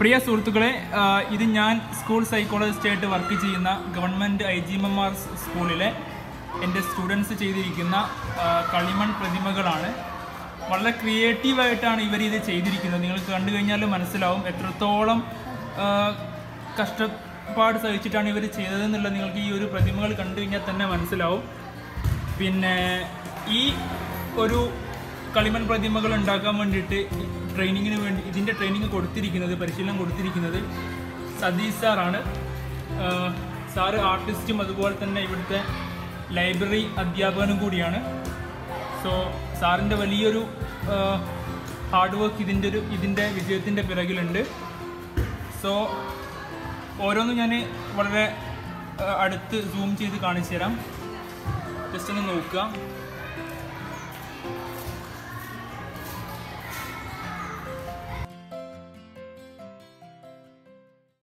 പ്രിയ സുഹൃത്തുക്കളെ ഇത് ഞാൻ സ്കൂൾ സൈക്കോളജിസ്റ്റായിട്ട് വർക്ക് ചെയ്യുന്ന government I G M R സ്കൂളിലെ എന്റെ സ്റ്റുഡൻസ് ചെയ്തിരിക്കുന്ന കളിമൺ പ്രതിമകളാണ്. വളരെ ക്രിയേറ്റീവായിട്ടാണ് ഇവർ ഇത് ചെയ്തിരിക്കുന്നത്. നിങ്ങൾ കണ്ടു കഴിഞ്ഞാൽ മനസ്സിലാവും എത്രത്തോളം കഷ്ടപ്പാട് സഹിച്ചിട്ടാണ് ഇവർ ചെയ്തതെന്നുള്ളത് നിങ്ങൾക്ക് ഈ ഒരു പ്രതിമകൾ കണ്ടു കഴിഞ്ഞാൽ തന്നെ മനസ്സിലാവും. പിന്നെ ഈ ഒരു കളിമൺ പ്രതിമകൾ ഉണ്ടാക്കാൻ വേണ്ടിയിട്ട് ട്രെയിനിങ്ങിന് വേണ്ടി ഇതിന്റെ ട്രെയിനിങ് കൊടുത്തിരിക്കുന്നത് പരിശീലനം കൊടുത്തിരിക്കുന്നത് സതീഷ് സാറാണ്. സാറ് ആർട്ടിസ്റ്റും അതുപോലെ തന്നെ ഇവിടുത്തെ ലൈബ്രറി അധ്യാപകനും കൂടിയാണ്. സോ സാറിന്റെ വലിയൊരു ഹാർഡ് വർക്ക് ഇതിന്റെ ഒരു ഇതിന്റെ വിജയത്തിന്റെ പിറകിലുണ്ട്. സോ ഓരോന്നും ഞാൻ വളരെ അടുത്ത് സൂം ചെയ്ത് കാണിച്ചു തരാം ജസ്റ്റ് ഒന്ന് നോക്കുക.